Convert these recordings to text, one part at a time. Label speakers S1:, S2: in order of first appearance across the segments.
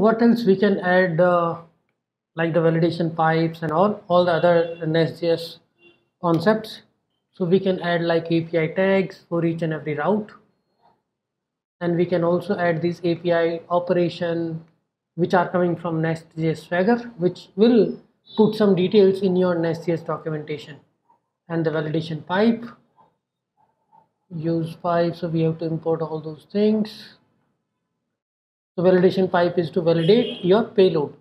S1: what else we can add uh, like the validation pipes and all all the other Nest.js concepts? So we can add like API tags for each and every route. And we can also add these API operation which are coming from Nest.js Swagger which will put some details in your Nest.js documentation. And the validation pipe use pipe so we have to import all those things so validation pipe is to validate your payload.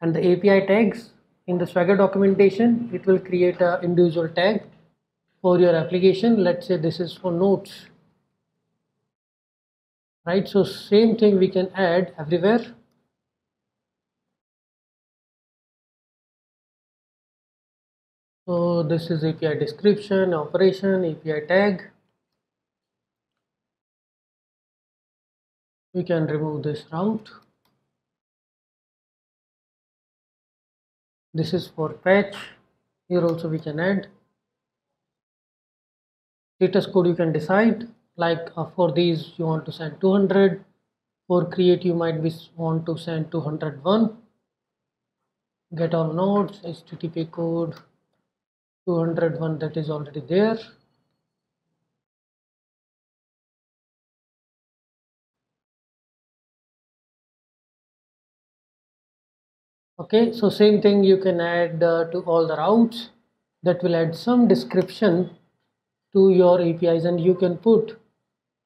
S1: And the API tags in the Swagger documentation it will create an individual tag for your application. Let's say this is for notes. Right so same thing we can add everywhere. So this is API description operation API tag we can remove this route. This is for patch. Here also we can add. Status code you can decide. Like uh, for these you want to send 200 for create you might be want to send 201 get all nodes http code 201 that is already there okay so same thing you can add uh, to all the routes. That will add some description to your APIs and you can put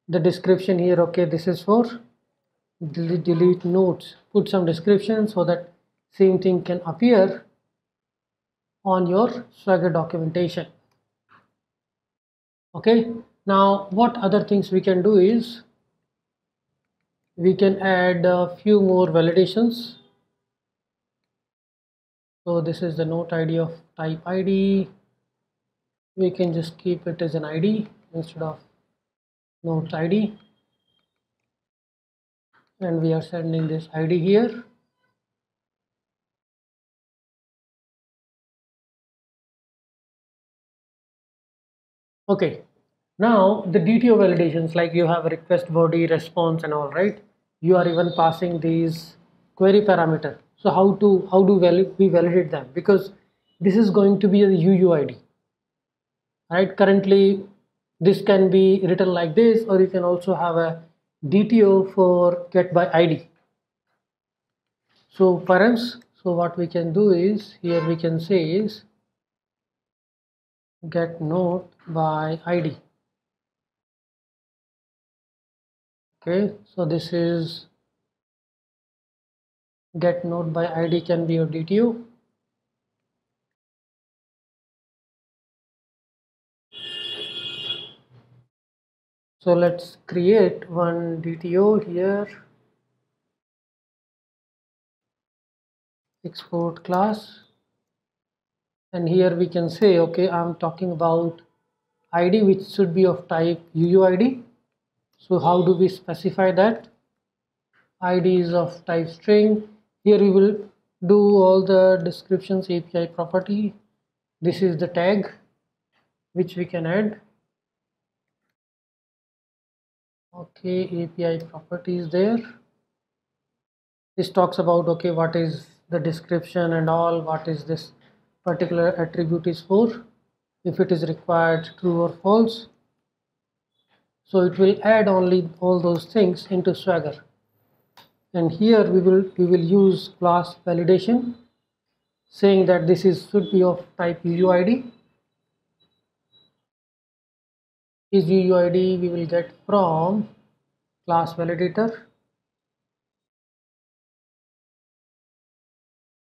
S1: the description here okay this is for delete, delete put some description so that same thing can appear on your swagger documentation. Okay now what other things we can do is we can add a few more validations so this is the note id of type id we can just keep it as an id instead of note id and we are sending this id here. Okay. Now the DTO validations like you have request body response and all right? You are even passing these query parameter so how to how do we validate them? Because this is going to be a UUID right? Currently this can be written like this or you can also have a DTO for get by ID so params so what we can do is here we can say is get node by ID okay so this is get node by id can be your DTO so let's create one DTO here. Export class. And here we can say okay I'm talking about ID which should be of type UUID so how do we specify that? ID is of type string here we will do all the descriptions API property. This is the tag which we can add. Okay API properties there. This talks about okay what is the description and all what is this particular attribute is for if it is required true or false. So it will add only all those things into swagger and here we will we will use class validation saying that this is should be of type UUID is UUID we will get from class validator.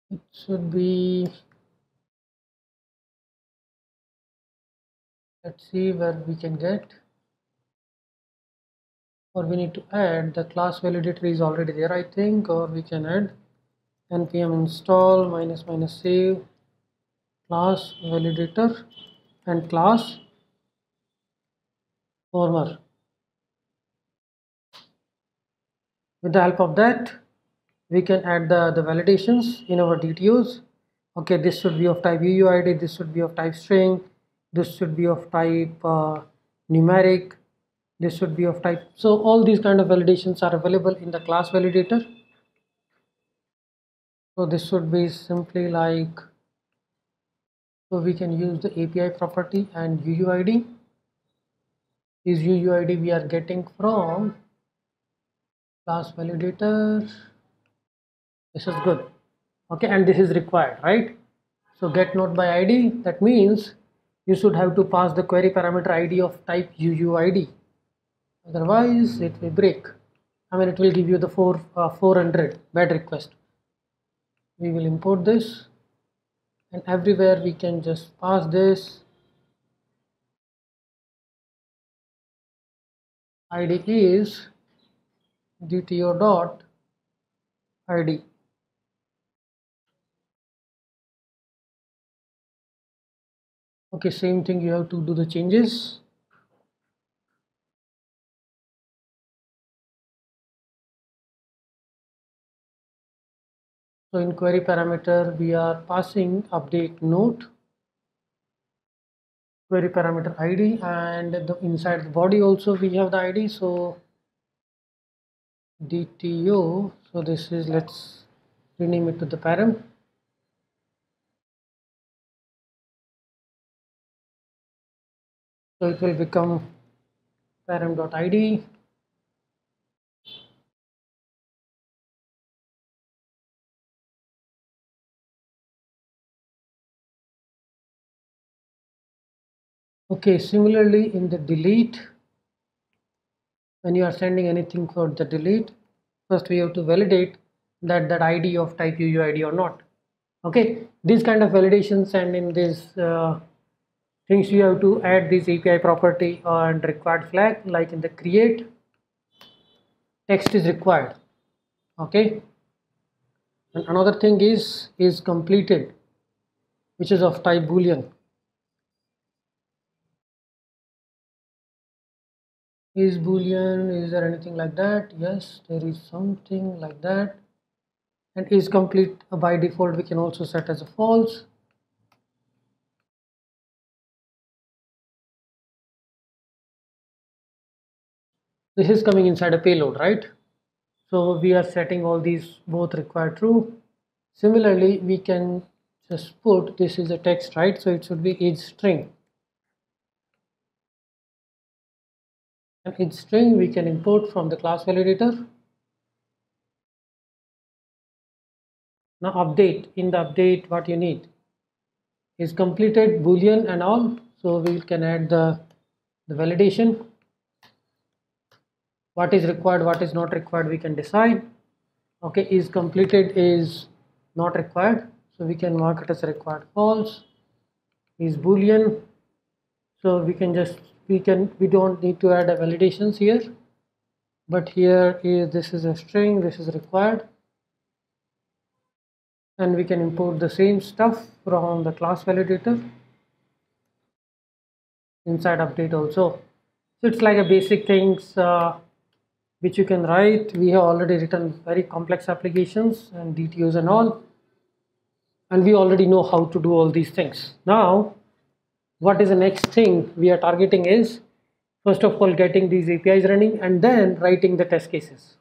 S1: It should be let's see where we can get or we need to add the class validator is already there I think or we can add npm install minus minus save class validator and class former. With the help of that we can add the the validations in our DTOs okay this should be of type UUID this should be of type string this should be of type uh, numeric this should be of type. So all these kind of validations are available in the class validator. So this should be simply like so we can use the API property and UUID is UUID we are getting from class validator. This is good. Okay and this is required right? So get node by id that means you should have to pass the query parameter id of type UUID otherwise it will break. I mean it will give you the 4 uh, 400 bad request. We will import this and everywhere we can just pass this id is dto dot id okay same thing you have to do the changes so in query parameter we are passing update node query parameter id and the inside the body also we have the id so dto so this is let's rename it to the param. So it will become param.id okay similarly in the delete when you are sending anything for the delete first we have to validate that that id of type UUID or not. Okay these kind of validations and in this uh, things you have to add this API property and required flag like in the create text is required. Okay? And another thing is is completed which is of type boolean is boolean is there anything like that? Yes there is something like that. And is complete uh, by default we can also set as a false. This is coming inside a payload right? So we are setting all these both required true. Similarly we can just put this is a text right? So it should be is string and is string we can import from the class validator. Now update. In the update what you need is completed boolean and all. So we can add the the validation. What is required what is not required we can decide. Okay is completed is not required. So we can mark it as required false. Is boolean so we can just we can we don't need to add a validations here but here is this is a string this is required and we can import the same stuff from the class validator inside update also so it's like a basic things uh, which you can write. We have already written very complex applications and DTOs and all. And we already know how to do all these things. Now, what is the next thing we are targeting is, first of all, getting these APIs running and then writing the test cases.